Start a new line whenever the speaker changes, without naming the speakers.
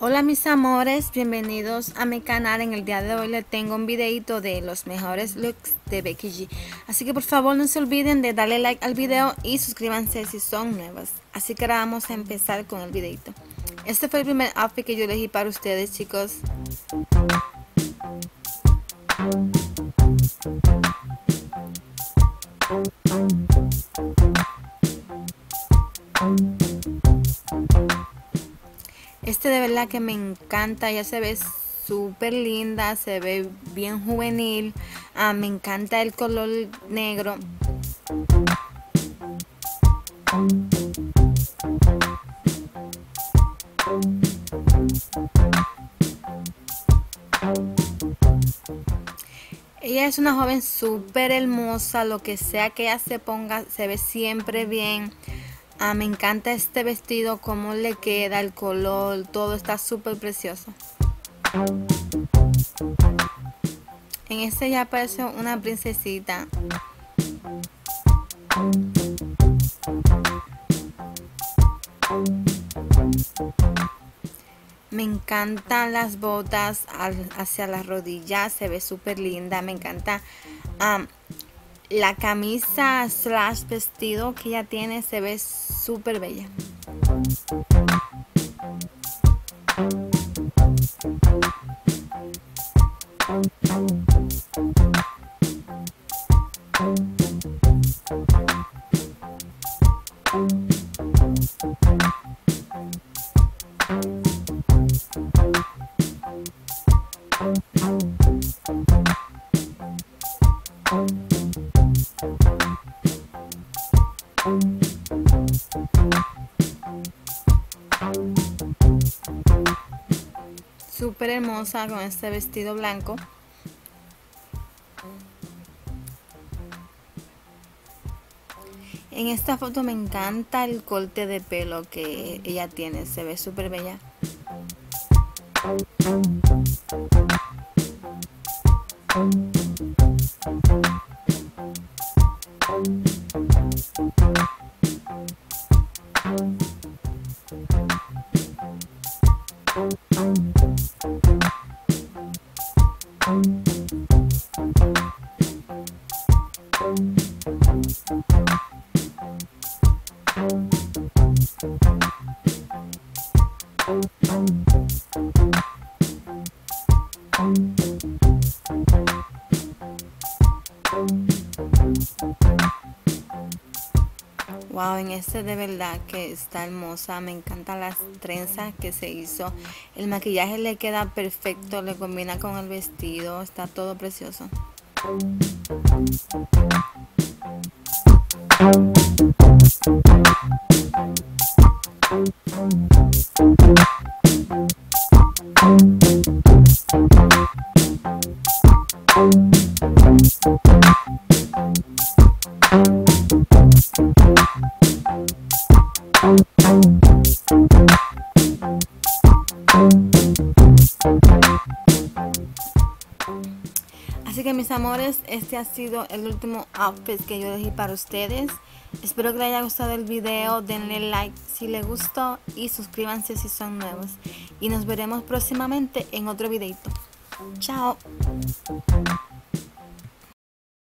Hola mis amores, bienvenidos a mi canal. En el día de hoy les tengo un videito de los mejores looks de Becky G. Así que por favor no se olviden de darle like al video y suscríbanse si son nuevas. Así que ahora vamos a empezar con el videito. Este fue el primer outfit que yo elegí para ustedes chicos. Este de verdad que me encanta, ya se ve súper linda, se ve bien juvenil. Ah, me encanta el color negro. Ella es una joven súper hermosa, lo que sea que ella se ponga, se ve siempre bien. Ah, me encanta este vestido, cómo le queda, el color, todo está súper precioso. En este ya parece una princesita. Me encantan las botas hacia las rodillas, se ve súper linda, me encanta la camisa slash vestido que ella tiene se ve súper bella. Súper hermosa con este vestido blanco. En esta foto me encanta el corte de pelo que ella tiene, se ve súper bella. Wow, en este de verdad que está hermosa. Me encantan las trenzas que se hizo. El maquillaje le queda perfecto, le combina con el vestido. Está todo precioso. Amores, este ha sido el último outfit que yo dejé para ustedes. Espero que les haya gustado el video, denle like si les gustó y suscríbanse si son nuevos. Y nos veremos próximamente en otro videito. Chao.